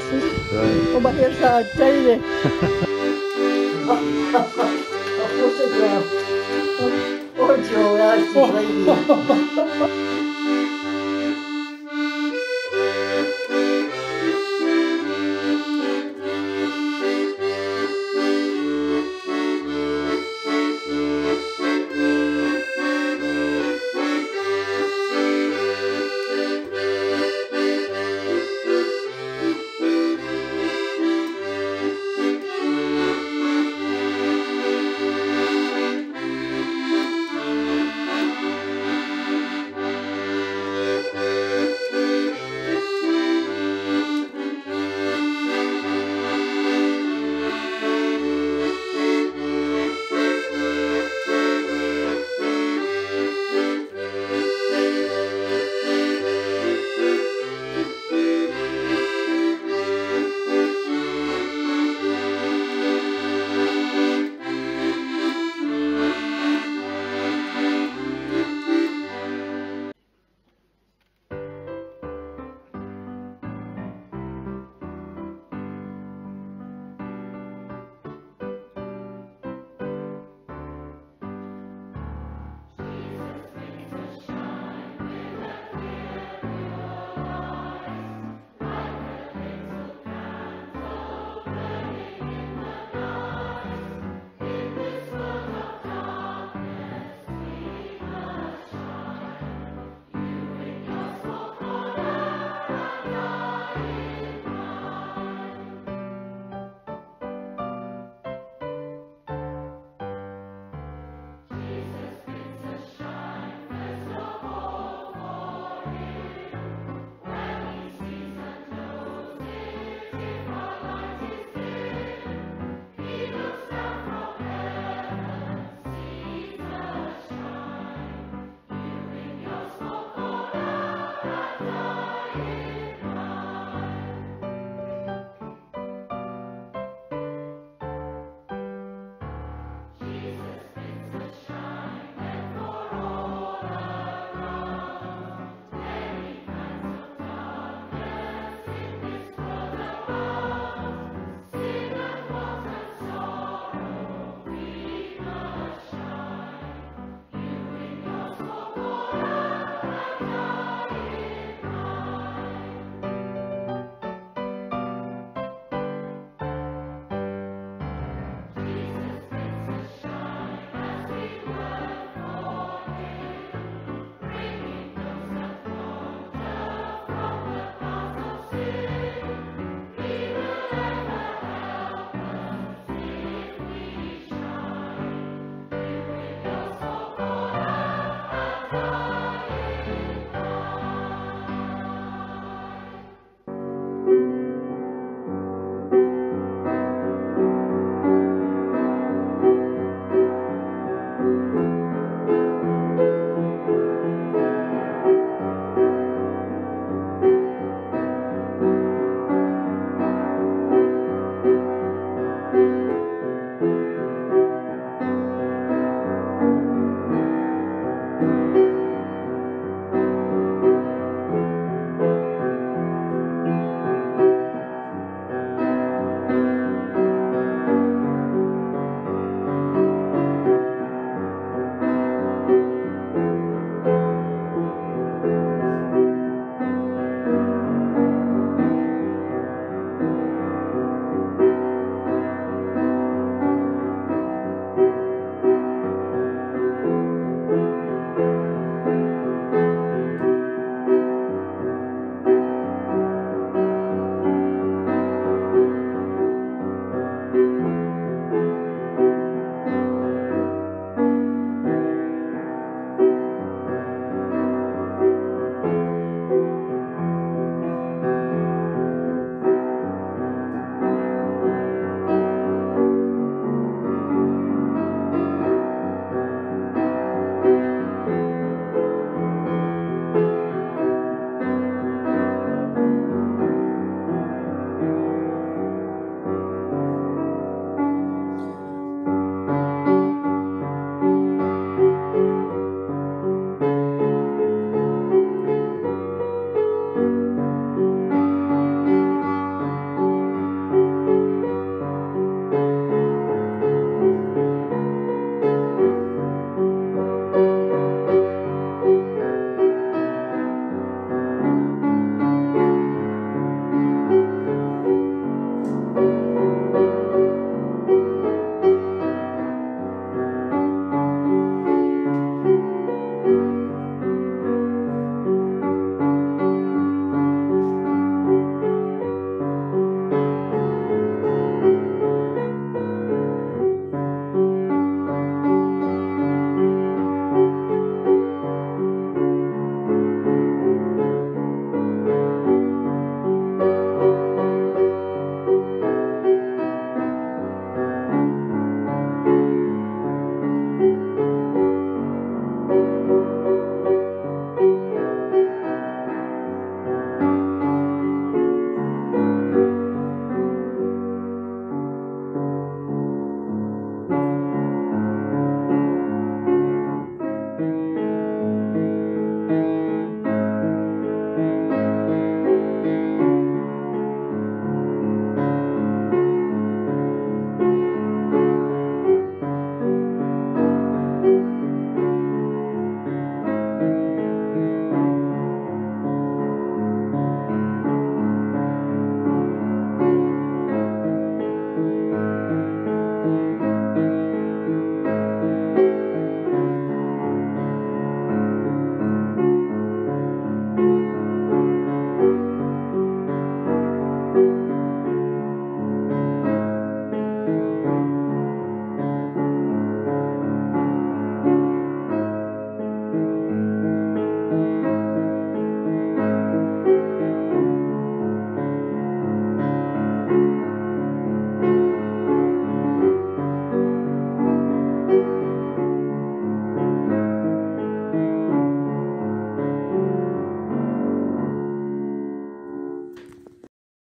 sis. Right. Kumahir sa China. A photograph Oh, of Orjo lady.